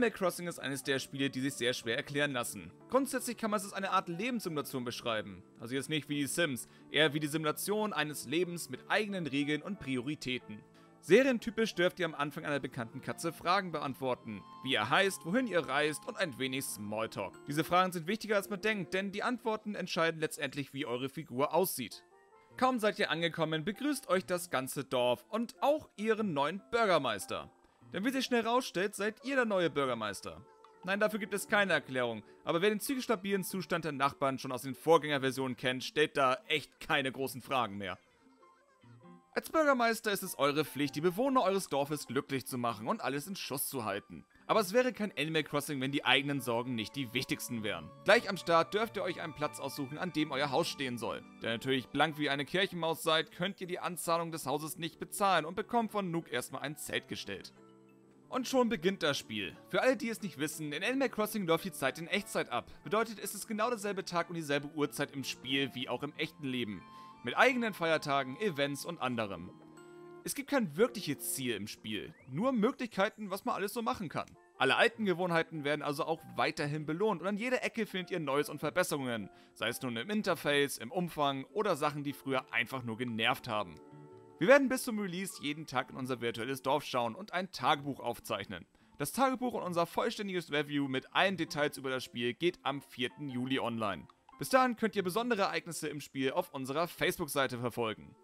Animal Crossing ist eines der Spiele, die sich sehr schwer erklären lassen. Grundsätzlich kann man es als eine Art Lebenssimulation beschreiben. Also jetzt nicht wie die Sims, eher wie die Simulation eines Lebens mit eigenen Regeln und Prioritäten. Serientypisch dürft ihr am Anfang einer bekannten Katze Fragen beantworten. Wie ihr heißt, wohin ihr reist und ein wenig Smalltalk. Diese Fragen sind wichtiger als man denkt, denn die Antworten entscheiden letztendlich, wie eure Figur aussieht. Kaum seid ihr angekommen, begrüßt euch das ganze Dorf und auch ihren neuen Bürgermeister. Denn wie sich schnell rausstellt, seid ihr der neue Bürgermeister. Nein, dafür gibt es keine Erklärung, aber wer den psychisch stabilen Zustand der Nachbarn schon aus den Vorgängerversionen kennt, stellt da echt keine großen Fragen mehr. Als Bürgermeister ist es eure Pflicht, die Bewohner eures Dorfes glücklich zu machen und alles in Schuss zu halten. Aber es wäre kein Animal Crossing, wenn die eigenen Sorgen nicht die wichtigsten wären. Gleich am Start dürft ihr euch einen Platz aussuchen, an dem euer Haus stehen soll. Da ihr natürlich blank wie eine Kirchenmaus seid, könnt ihr die Anzahlung des Hauses nicht bezahlen und bekommt von Nook erstmal ein Zelt gestellt. Und schon beginnt das Spiel. Für alle, die es nicht wissen, in Animal Crossing läuft die Zeit in Echtzeit ab. Bedeutet, es ist genau derselbe Tag und dieselbe Uhrzeit im Spiel wie auch im echten Leben. Mit eigenen Feiertagen, Events und anderem. Es gibt kein wirkliches Ziel im Spiel, nur Möglichkeiten, was man alles so machen kann. Alle alten Gewohnheiten werden also auch weiterhin belohnt und an jeder Ecke findet ihr Neues und Verbesserungen, sei es nun im Interface, im Umfang oder Sachen, die früher einfach nur genervt haben. Wir werden bis zum Release jeden Tag in unser virtuelles Dorf schauen und ein Tagebuch aufzeichnen. Das Tagebuch und unser vollständiges Review mit allen Details über das Spiel geht am 4. Juli online. Bis dahin könnt ihr besondere Ereignisse im Spiel auf unserer Facebook-Seite verfolgen.